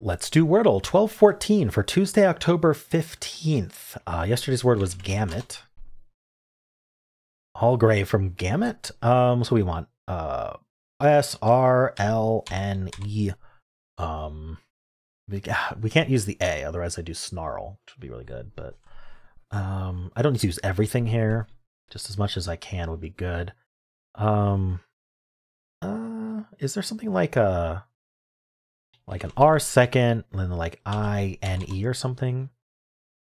Let's do Wordle 1214 for Tuesday, October 15th. Uh, yesterday's word was gamut. All gray from gamut. Um, so we want uh, S R L N E. Um, we, can't use the A, otherwise I do snarl, which would be really good. But um, I don't need to use everything here. Just as much as I can would be good. Um, uh, is there something like a like an R second, and then like I N E or something?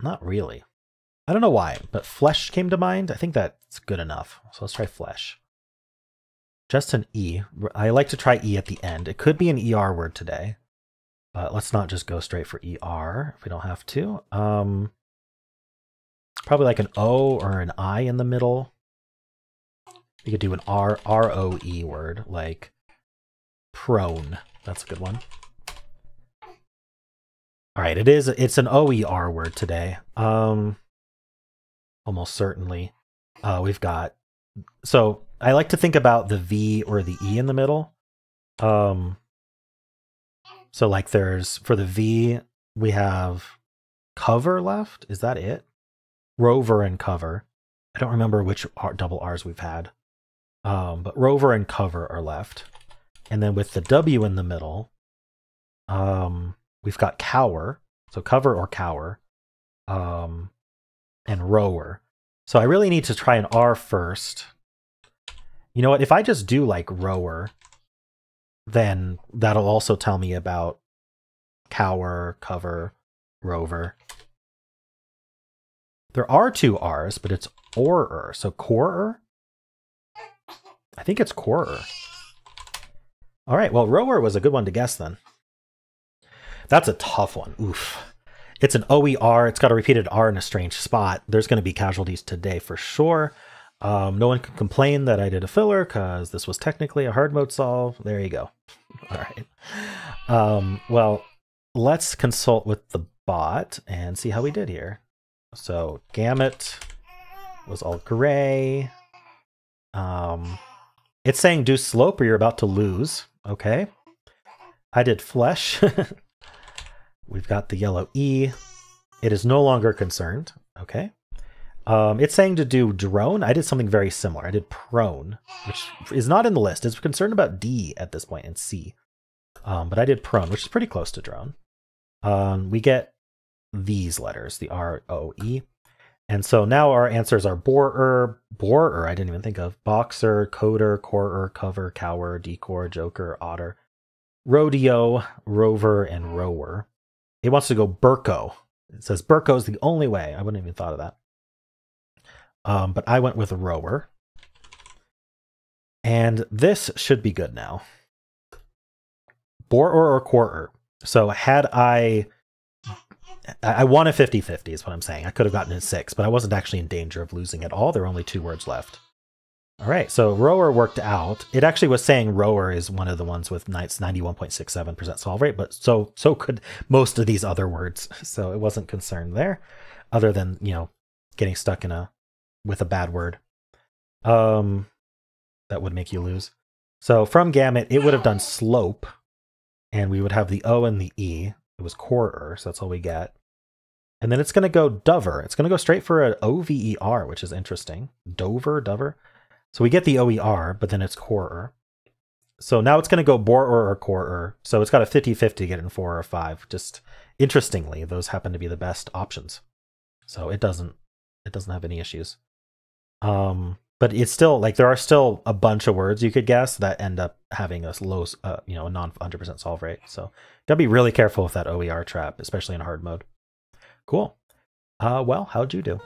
Not really. I don't know why, but flesh came to mind. I think that's good enough. So let's try flesh. Just an E. I like to try E at the end. It could be an ER word today, but let's not just go straight for ER if we don't have to. Um, probably like an O or an I in the middle. You could do an R R O E word like prone. That's a good one. All right, it is. It's an OER word today. Um, almost certainly. Uh, we've got. So I like to think about the V or the E in the middle. Um. So like, there's for the V we have cover left. Is that it? Rover and cover. I don't remember which R, double R's we've had. Um, but rover and cover are left. And then with the W in the middle, um, we've got cower, so cover or cower, um, and rower. So I really need to try an R first. You know what? If I just do like rower, then that'll also tell me about cower, cover, rover. There are two R's, but it's or so core. I think it's core. All right, well, rower was a good one to guess then. That's a tough one. Oof. It's an OER. It's got a repeated R in a strange spot. There's going to be casualties today for sure. Um, no one can complain that I did a filler because this was technically a hard mode solve. There you go. All right. Um, well, let's consult with the bot and see how we did here. So gamut was all gray. Um, it's saying do slope or you're about to lose. Okay. I did flesh. We've got the yellow E. It is no longer concerned. Okay. Um, it's saying to do drone. I did something very similar. I did prone, which is not in the list. It's concerned about D at this point and C. Um, but I did prone, which is pretty close to drone. Um, we get these letters, the R, O, E. And so now our answers are borer, borer, I didn't even think of, boxer, coder, corer, cover, cower, decor, joker, otter, rodeo, rover, and rower. It wants to go Burko. It says Burko is the only way. I wouldn't even thought of that. Um, but I went with a rower. And this should be good now. Borer or quarter. So had I I won a 50-50 is what I'm saying. I could have gotten a six, but I wasn't actually in danger of losing at all. There are only two words left. All right, so rower worked out. It actually was saying rower is one of the ones with Knight's 91.67% solve rate, but so so could most of these other words. So it wasn't concerned there, other than you know getting stuck in a with a bad word. Um, that would make you lose. So from gamut, it would have done slope, and we would have the O and the E. It was quarter, so that's all we get. And then it's going to go dover. It's going to go straight for an O V E R, which is interesting. Dover, dover. So we get the OER, but then it's core. So now it's going to go borer or core. So it's got a 50-50 to get in four or five. Just interestingly, those happen to be the best options. So it doesn't it doesn't have any issues. Um, but it's still like there are still a bunch of words you could guess that end up having a low, uh, you know, a non 100% solve rate. So gotta be really careful with that OER trap, especially in hard mode. Cool. Uh, well, how'd you do?